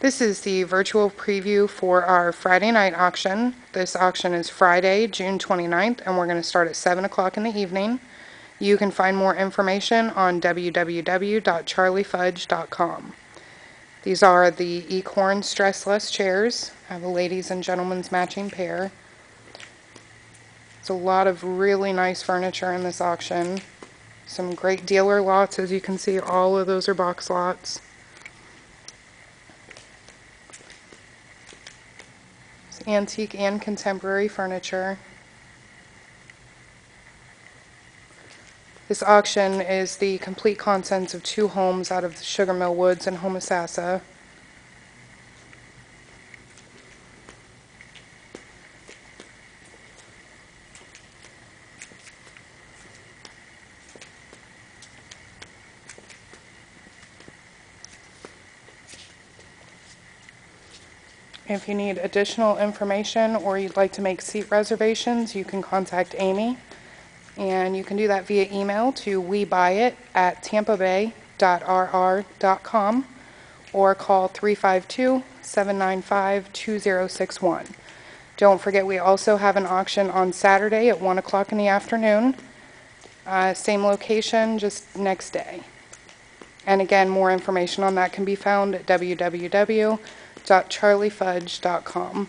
This is the virtual preview for our Friday night auction. This auction is Friday, June 29th, and we're going to start at 7 o'clock in the evening. You can find more information on www.charliefudge.com. These are the Ecorn Stressless chairs. I have a ladies and gentlemen's matching pair. It's a lot of really nice furniture in this auction. Some great dealer lots, as you can see, all of those are box lots. Antique and contemporary furniture. This auction is the complete contents of two homes out of the Sugarmill Woods in Homosassa. If you need additional information or you'd like to make seat reservations, you can contact Amy. And you can do that via email to webuyit at webuyit@tampabay.rr.com or call 352-795-2061. Don't forget, we also have an auction on Saturday at 1 o'clock in the afternoon. Uh, Same location, just next day. And again, more information on that can be found at www.charliefudge.com.